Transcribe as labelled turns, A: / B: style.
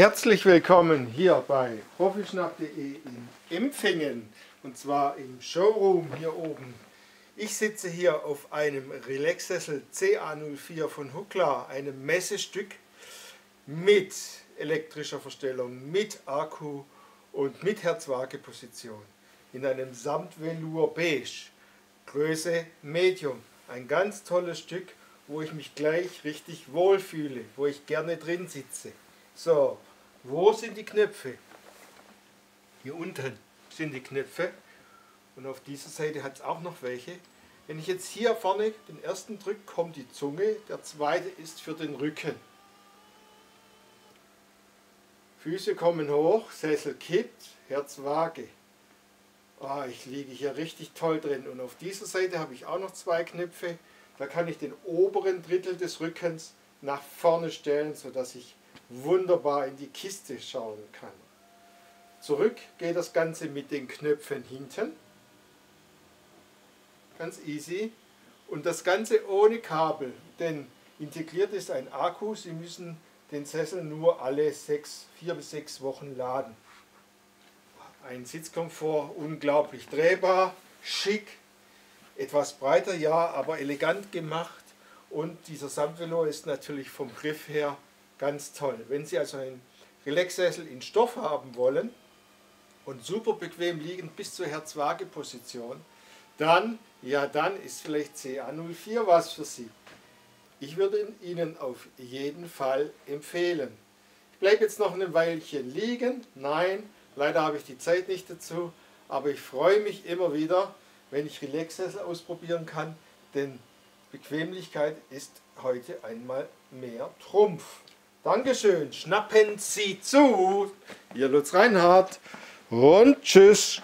A: Herzlich willkommen hier bei profischnapp.de in Empfingen und zwar im Showroom hier oben. Ich sitze hier auf einem Relaxsessel CA04 von Huckler, einem Messestück mit elektrischer Verstellung, mit Akku und mit Herzwaage-Position in einem Samtvelour Beige, Größe Medium. Ein ganz tolles Stück, wo ich mich gleich richtig wohlfühle, wo ich gerne drin sitze. So, wo sind die Knöpfe? Hier unten sind die Knöpfe und auf dieser Seite hat es auch noch welche. Wenn ich jetzt hier vorne den ersten drücke, kommt die Zunge, der zweite ist für den Rücken. Füße kommen hoch, Sessel kippt, Herz vage. Oh, ich liege hier richtig toll drin. Und auf dieser Seite habe ich auch noch zwei Knöpfe. Da kann ich den oberen Drittel des Rückens nach vorne stellen, sodass ich wunderbar in die Kiste schauen kann. Zurück geht das Ganze mit den Knöpfen hinten. Ganz easy. Und das Ganze ohne Kabel, denn integriert ist ein Akku. Sie müssen den Sessel nur alle sechs, vier bis sechs Wochen laden. Ein Sitzkomfort, unglaublich drehbar, schick, etwas breiter, ja, aber elegant gemacht. Und dieser Samtvelour ist natürlich vom Griff her ganz toll. Wenn Sie also einen Relaxsessel in Stoff haben wollen und super bequem liegend bis zur Herz-Waage-Position, dann, ja dann ist vielleicht CA04 was für Sie. Ich würde Ihnen auf jeden Fall empfehlen. Ich bleibe jetzt noch ein Weilchen liegen. Nein, leider habe ich die Zeit nicht dazu. Aber ich freue mich immer wieder, wenn ich Relaxsessel ausprobieren kann, denn Bequemlichkeit ist heute einmal mehr Trumpf. Dankeschön. Schnappen Sie zu. Ihr Lutz Reinhardt. Und tschüss.